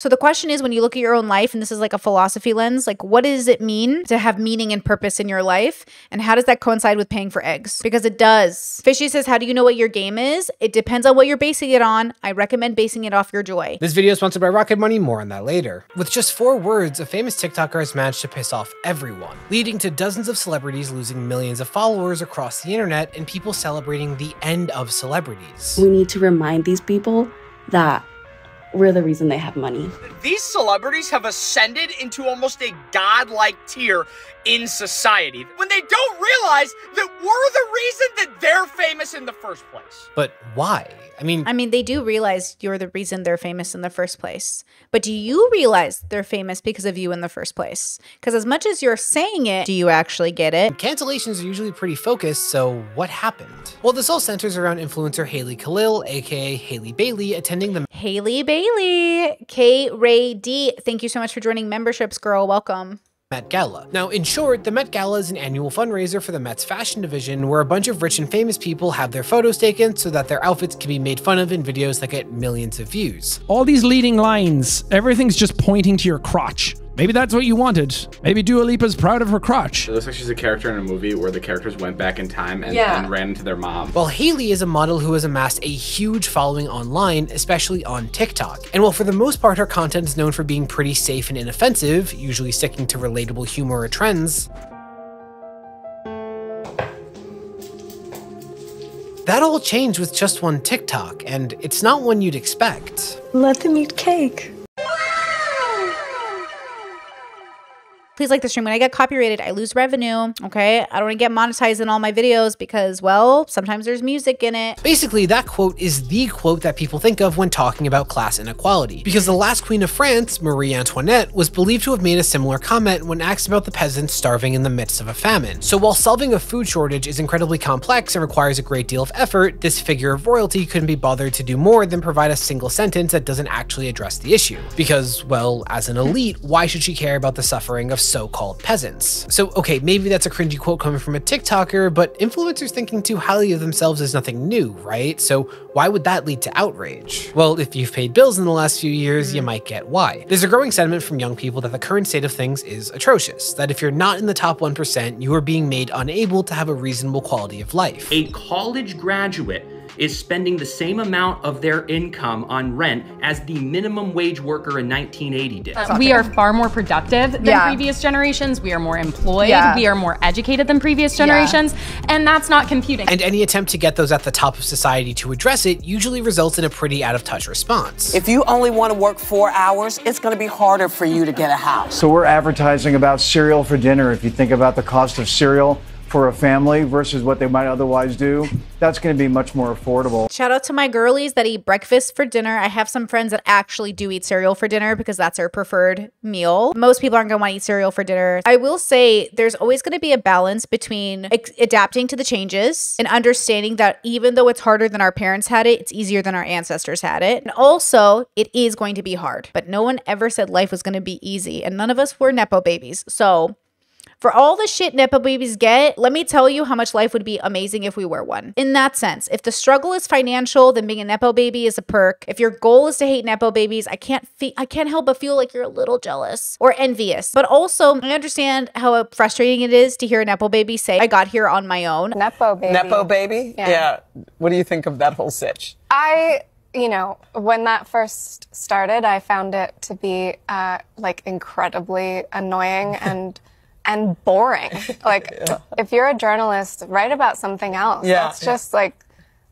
So the question is when you look at your own life, and this is like a philosophy lens, like what does it mean to have meaning and purpose in your life? And how does that coincide with paying for eggs? Because it does. Fishy says, How do you know what your game is? It depends on what you're basing it on. I recommend basing it off your joy. This video is sponsored by Rocket Money, more on that later. With just four words, a famous TikToker has managed to piss off everyone, leading to dozens of celebrities losing millions of followers across the internet and people celebrating the end of celebrities. We need to remind these people that we're the reason they have money. These celebrities have ascended into almost a godlike tier in society when they don't realize that we're the reason that they're famous in the first place. But why? I mean, I mean, they do realize you're the reason they're famous in the first place. But do you realize they're famous because of you in the first place? Because as much as you're saying it, do you actually get it? Cancellations are usually pretty focused, so what happened? Well, this all centers around influencer Haley Kalil, aka Haley Bailey, attending the Haley Bailey, K Ray D. Thank you so much for joining memberships, girl. Welcome. Met Gala. Now, in short, the Met Gala is an annual fundraiser for the Met's fashion division where a bunch of rich and famous people have their photos taken so that their outfits can be made fun of in videos that get millions of views. All these leading lines, everything's just pointing to your crotch. Maybe that's what you wanted. Maybe Dua Lipa's proud of her crotch. It looks like she's a character in a movie where the characters went back in time and, Yeah. and ran into their mom. While Haley is a model who has amassed a huge following online, especially on TikTok. And while for the most part her content is known for being pretty safe and inoffensive, usually sticking to relatable humor or trends, that all changed with just one TikTok, and it's not one you'd expect. Let them eat cake. Please like the stream. When I get copyrighted, I lose revenue. Okay. I don't want to get monetized in all my videos because, well, sometimes there's music in it. Basically, that quote is the quote that people think of when talking about class inequality, because the last queen of France, Marie Antoinette, was believed to have made a similar comment when asked about the peasants starving in the midst of a famine. So while solving a food shortage is incredibly complex and requires a great deal of effort, this figure of royalty couldn't be bothered to do more than provide a single sentence that doesn't actually address the issue. Because, well, as an elite, why should she care about the suffering of so-called peasants? So okay, maybe that's a cringy quote coming from a TikToker, but influencers thinking too highly of themselves is nothing new, right? So why would that lead to outrage? Well, if you've paid bills in the last few years, you might get why. There's a growing sentiment from young people that the current state of things is atrocious, that if you're not in the top 1%, you are being made unable to have a reasonable quality of life. a college graduate is spending the same amount of their income on rent as the minimum wage worker in 1980 did. We are far more productive than Yeah. previous generations. We are more employed. Yeah. We are more educated than previous generations. And that's not computing. And any attempt to get those at the top of society to address it usually results in a pretty out of touch response. If you only want to work four hours, it's going to be harder for you to get a house. So we're advertising about cereal for dinner. If you think about the cost of cereal for a family versus what they might otherwise do, that's going to be much more affordable. Shout out to my girlies that eat breakfast for dinner. I have some friends that actually do eat cereal for dinner because that's their preferred meal. Most people aren't going to want to eat cereal for dinner. I will say there's always going to be a balance between adapting to the changes and understanding that even though it's harder than our parents had it, it's easier than our ancestors had it. And also, it is going to be hard. But no one ever said life was going to be easy, and none of us were nepo babies. So, for all the shit Nepo babies get, let me tell you how much life would be amazing if we were one. In that sense, if the struggle is financial, then being a Nepo baby is a perk. If your goal is to hate Nepo babies, I can't fe- I can't help but feel like you're a little jealous or envious. But also, I understand how frustrating it is to hear a Nepo baby say, I got here on my own. Nepo baby. Nepo baby? Yeah. What do you think of that whole sitch? I, you know, when that first started, I found it to be uh, like incredibly annoying and and boring. Like, if you're a journalist, write about something else. Yeah, That's yeah. just like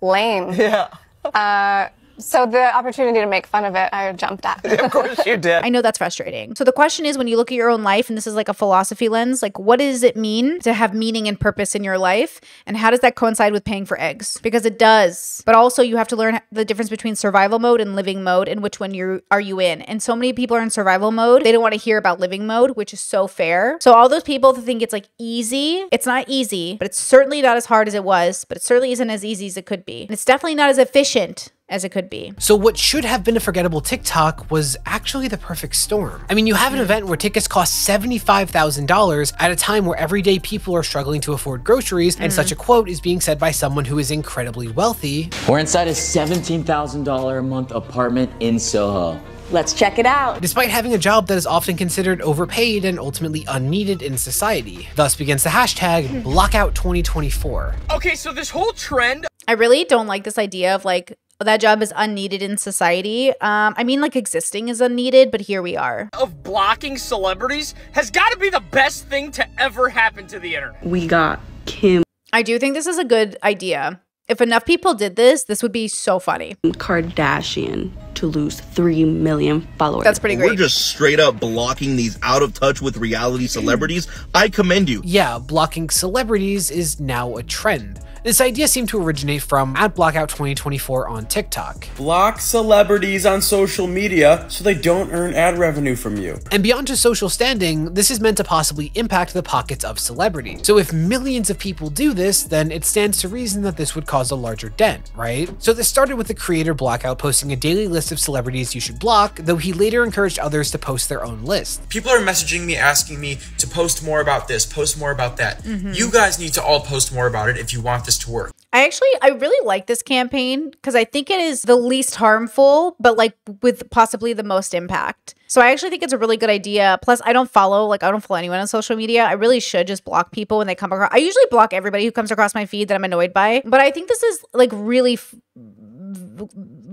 lame. Yeah. Uh, so the opportunity to make fun of it, I jumped at. Of course you did. I know that's frustrating. So the question is when you look at your own life and this is like a philosophy lens, like what does it mean to have meaning and purpose in your life and how does that coincide with paying for eggs? Because it does. But also you have to learn the difference between survival mode and living mode and which one you are you in. And so many people are in survival mode. They don't want to hear about living mode, which is so fair. So all those people that think it's like easy, it's not easy, but it's certainly not as hard as it was, but it certainly isn't as easy as it could be. And it's definitely not as efficient as it could be. So what should have been a forgettable TikTok was actually the perfect storm. I mean, you have an event where tickets cost $75,000 at a time where everyday people are struggling to afford groceries, and such a mm. quote is being said by someone who is incredibly wealthy. We're inside a $17,000 a month apartment in Soho. Let's check it out. Despite having a job that is often considered overpaid and ultimately unneeded in society. Thus begins the hashtag hmm. Blockout2024. Okay, so this whole trend I really don't like this idea of like that job is unneeded in society. Um, I mean, like existing is unneeded, but here we are. of blocking celebrities has got to be the best thing to ever happen to the internet. We got Kim I do think this is a good idea. If enough people did this, this would be so funny. Kardashian to lose 3 million followers. That's pretty great. We're just straight up blocking these out of touch with reality celebrities. I commend you. Yeah, blocking celebrities is now a trend. This idea seemed to originate from at Blockout2024 on TikTok. Block celebrities on social media so they don't earn ad revenue from you. And beyond just social standing, this is meant to possibly impact the pockets of celebrities. So if millions of people do this, then it stands to reason that this would cause a larger dent, right? So this started with the creator Blackout posting a daily list of celebrities you should block, though he later encouraged others to post their own list. People are messaging me asking me to post more about this, post more about that. Mhm. You guys need to all post more about it if you want this to work. I actually I really like this campaign because I think it is the least harmful, but like with possibly the most impact. So I actually think it's a really good idea. Plus, I don't follow like I don't follow anyone on social media. I really should just block people when they come across. I usually block everybody who comes across my feed that I'm annoyed by. But I think this is like really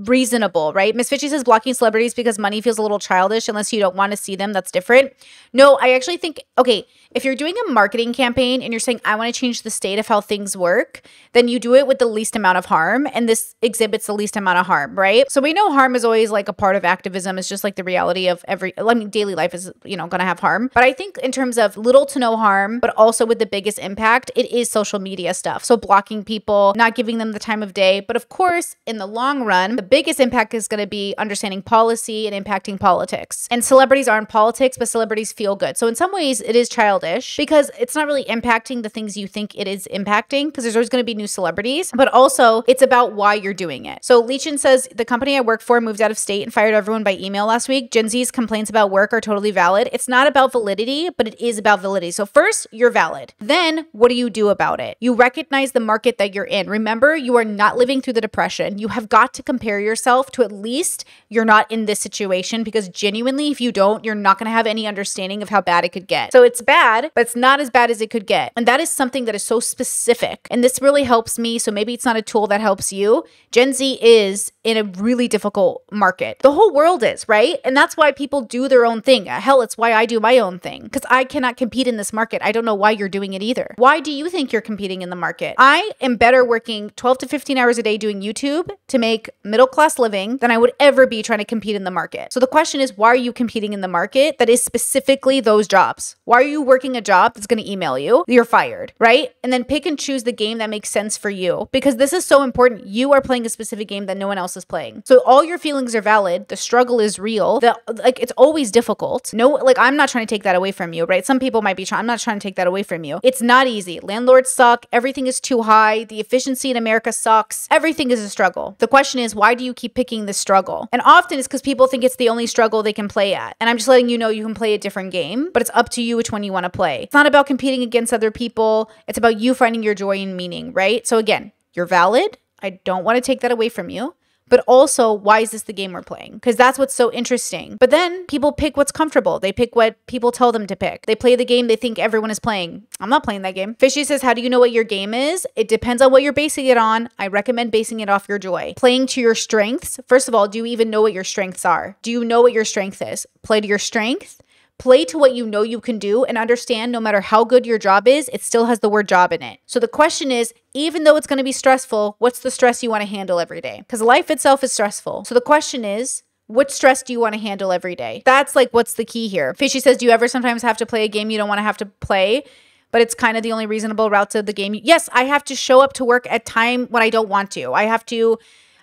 reasonable, right? Miss Fitchy says blocking celebrities because money feels a little childish unless you don't want to see them. That's different. No, I actually think, okay, if you're doing a marketing campaign and you're saying, I want to change the state of how things work, then you do it with the least amount of harm. And this exhibits the least amount of harm, right? So we know harm is always like a part of activism. It's just like the reality of every, I mean, daily life is, you know, going to have harm. But I think in terms of little to no harm, but also with the biggest impact, it is social media stuff. So blocking people, not giving them the time of day. But of course, in the long run, the biggest impact is going to be understanding policy and impacting politics. And celebrities aren't politics, but celebrities feel good. So in some ways, it is childish because it's not really impacting the things you think it is impacting because there's always going to be new celebrities, but also it's about why you're doing it. So Leechin says the company I work for moved out of state and fired everyone by email last week. Gen Z's complaints about work are totally valid. It's not about validity, but it is about validity. So first, you're valid. Then, what do you do about it? You recognize the market that you're in. Remember, you are not living through the depression. You have got to compare yourself to at least you're not in this situation because genuinely, if you don't, you're not going to have any understanding of how bad it could get. So it's bad, but it's not as bad as it could get. And that is something that is so specific. And this really helps me. So maybe it's not a tool that helps you. Gen Z is in a really difficult market. The whole world is, right? And that's why people do their own thing. Uh, hell, it's why I do my own thing because I cannot compete in this market. I don't know why you're doing it either. Why do you think you're competing in the market? I am better working 12 to 15 hours a day doing YouTube to make middle class living than I would ever be trying to compete in the market. So the question is, why are you competing in the market that is specifically those jobs? Why are you working a job that's going to email you? You're fired, right? And then pick and choose the game that makes sense for you because this is so important. You are playing a specific game that no one else is playing. So all your feelings are valid. The struggle is real. The like it's always difficult. No, like I'm not trying to take that away from you, right? Some people might be trying. I'm not trying to take that away from you. It's not easy. Landlords suck. Everything is too high. The efficiency in America sucks. Everything is a struggle. The question is, why do you keep picking this struggle? And often it's because people think it's the only struggle they can play at. And I'm just letting you know you can play a different game, but it's up to you which one you want to play. It's not about competing against other people. It's about you finding your joy and meaning, right? So again, you're valid. I don't want to take that away from you. But also, why is this the game we're playing? Because that's what's so interesting. But then people pick what's comfortable. They pick what people tell them to pick. They play the game they think everyone is playing. I'm not playing that game. Fishy says, How do you know what your game is? It depends on what you're basing it on. I recommend basing it off your joy. Playing to your strengths. First of all, do you even know what your strengths are? Do you know what your strength is? Play to your strength. Play to what you know you can do and understand no matter how good your job is, it still has the word job in it. So the question is, even though it's going to be stressful, what's the stress you want to handle every day? Because life itself is stressful. So the question is, what stress do you want to handle every day? That's like what's the key here. Fishy says, Do you ever sometimes have to play a game you don't want to have to play? But it's kind of the only reasonable route to the game. Yes, I have to show up to work at time when I don't want to. I have to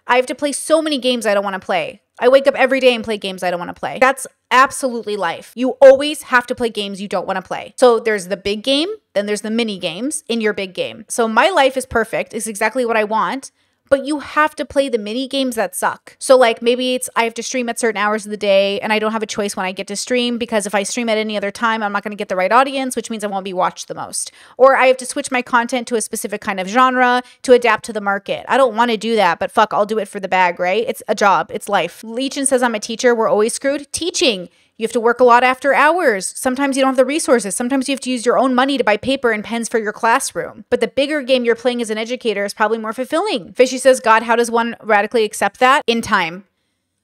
I have to play so many games I don't want to play. I wake up every day and play games I don't want to play. That's absolutely life. You always have to play games you don't want to play. So there's the big game, then there's the mini games in your big game. So my life is perfect, it's exactly what I want. But you have to play the mini games that suck. So like maybe it's I have to stream at certain hours of the day and I don't have a choice when I get to stream because if I stream at any other time, I'm not going to get the right audience, which means I won't be watched the most. Or I have to switch my content to a specific kind of genre to adapt to the market. I don't want to do that, but fuck, I'll do it for the bag, right? It's a job, it's life. Legion says I'm a teacher, we're always screwed. Teaching you have to work a lot after hours. Sometimes you don't have the resources. Sometimes you have to use your own money to buy paper and pens for your classroom. But the bigger game you're playing as an educator is probably more fulfilling. Fishy says, God, how does one radically accept that? In time.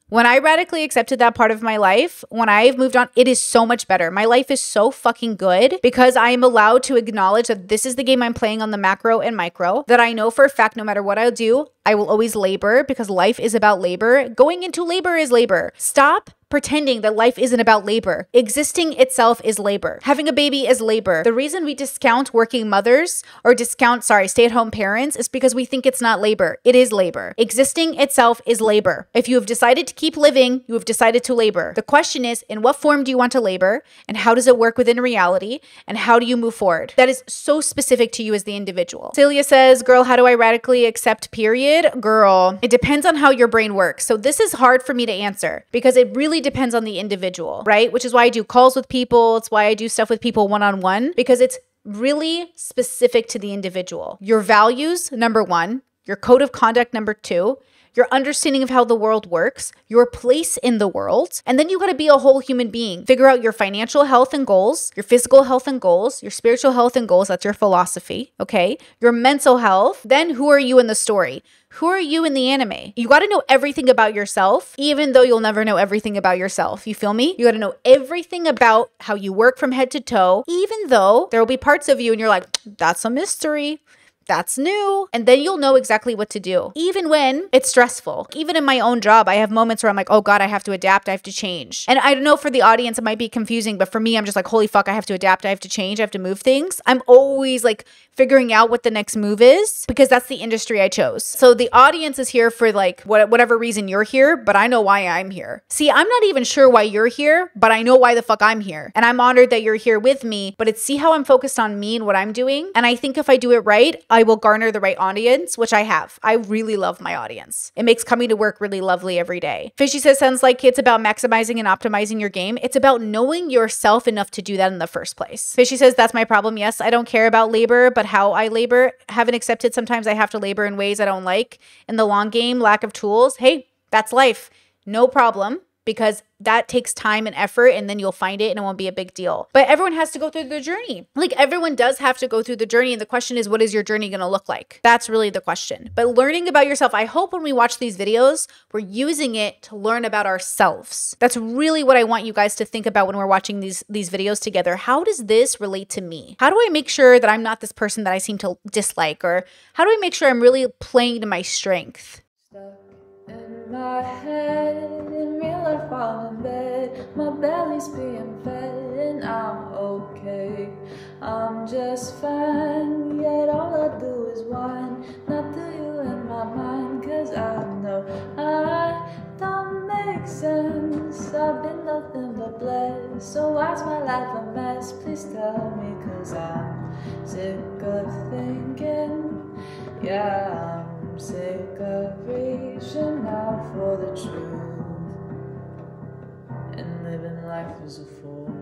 When I radically accepted that part of my life, when I've moved on, it is so much better. My life is so fucking good because I am allowed to acknowledge that this is the game I'm playing on the macro and micro, that I know for a fact no matter what I do, I will always labor because life is about labor. Going into labor is labor. Stop pretending that life isn't about labor. Existing itself is labor. Having a baby is labor. The reason we discount working mothers or discount, sorry, stay at home parents is because we think it's not labor. It is labor. Existing itself is labor. If you have decided to keep living, you have decided to labor. The question is, in what form do you want to labor? And how does it work within reality? And how do you move forward? That is so specific to you as the individual. Celia says, Girl, how do I radically accept period? Girl, it depends on how your brain works. So this is hard for me to answer because it really depends on the individual, right? Which is why I do calls with people. It's why I do stuff with people one on one because it's really specific to the individual. Your values, number one, your code of conduct, number two, your understanding of how the world works, your place in the world, and then you got to be a whole human being. Figure out your financial health and goals, your physical health and goals, your spiritual health and goals. That's your philosophy, okay? Your mental health. Then who are you in the story? Who are you in the anime? You got to know everything about yourself, even though you'll never know everything about yourself. You feel me? You got to know everything about how you work from head to toe, even though there will be parts of you and you're like, that's a mystery that's new. And then you'll know exactly what to do, even when it's stressful. Even in my own job, I have moments where I'm like, oh God, I have to adapt, I have to change. And I don't know for the audience, it might be confusing, but for me, I'm just like, holy fuck, I have to adapt, I have to change, I have to move things. I'm always like figuring out what the next move is because that's the industry I chose. So the audience is here for like whatever reason you're here, but I know why I'm here. See, I'm not even sure why you're here, but I know why the fuck I'm here. And I'm honored that you're here with me, but it's see how I'm focused on me and what I'm doing. And I think if I do it right, I will garner the right audience, which I have. I really love my audience. It makes coming to work really lovely every day. Fishy says, sounds like it's about maximizing and optimizing your game. It's about knowing yourself enough to do that in the first place. Fishy says, that's my problem. Yes, I don't care about labor, but how I labor, haven't accepted sometimes I have to labor in ways I don't like. In the long game, lack of tools, hey, that's life. No problem because that takes time and effort and then you'll find it and it won't be a big deal. But everyone has to go through the journey. Like everyone does have to go through the journey and the question is what is your journey going to look like? That's really the question. But learning about yourself, I hope when we watch these videos, we're using it to learn about ourselves. That's really what I want you guys to think about when we're watching these these videos together. How does this relate to me? How do I make sure that I'm not this person that I seem to dislike or how do I make sure I'm really playing to my strength? My head in real life I'm in bed. My belly's being fed and I'm okay. I'm just fine yet all I do is whine. Not to you in my mind cause I know I don't make sense. I've been nothing but blessed. So why's my life a mess? Please tell me cause I'm sick of thinking. Yeah sick of reaching out for the truth and living life as a fool.